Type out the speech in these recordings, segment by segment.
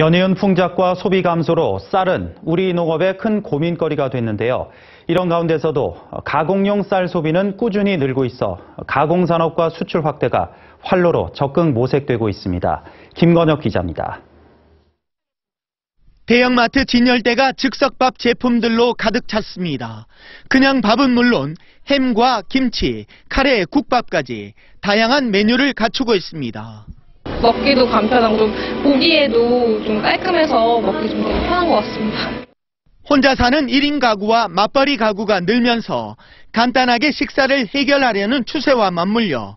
연이은 풍작과 소비 감소로 쌀은 우리 농업의 큰 고민거리가 됐는데요. 이런 가운데서도 가공용 쌀 소비는 꾸준히 늘고 있어 가공산업과 수출 확대가 활로로 적극 모색되고 있습니다. 김건혁 기자입니다. 대형마트 진열대가 즉석밥 제품들로 가득 찼습니다. 그냥 밥은 물론 햄과 김치, 카레, 국밥까지 다양한 메뉴를 갖추고 있습니다. 먹기도 간편하고 좀 보기에도 좀 깔끔해서 먹기 좀 되게 편한 것 같습니다. 혼자 사는 1인 가구와 맞벌이 가구가 늘면서 간단하게 식사를 해결하려는 추세와 맞물려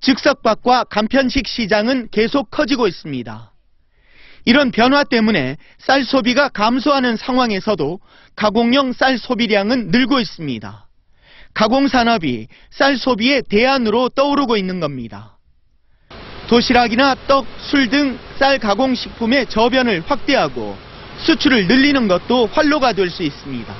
즉석밥과 간편식 시장은 계속 커지고 있습니다. 이런 변화 때문에 쌀 소비가 감소하는 상황에서도 가공용 쌀 소비량은 늘고 있습니다. 가공산업이 쌀 소비의 대안으로 떠오르고 있는 겁니다. 도시락이나 떡, 술 등 쌀 가공식품의 저변을 확대하고 수출을 늘리는 것도 활로가 될 수 있습니다.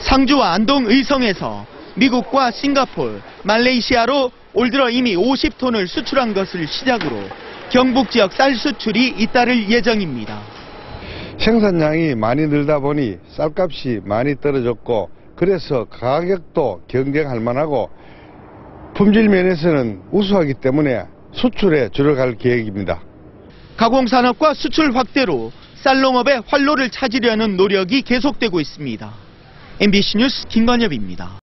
상주와 안동 의성에서 미국과 싱가폴, 말레이시아로 올 들어 이미 50톤을 수출한 것을 시작으로 경북 지역 쌀 수출이 잇따를 예정입니다. 생산량이 많이 늘다 보니 쌀값이 많이 떨어졌고 그래서 가격도 경쟁할 만하고 품질 면에서는 우수하기 때문에 수출에 줄여갈 계획입니다. 가공산업과 수출 확대로 쌀농업의 활로를 찾으려는 노력이 계속되고 있습니다. MBC 뉴스 김건엽입니다.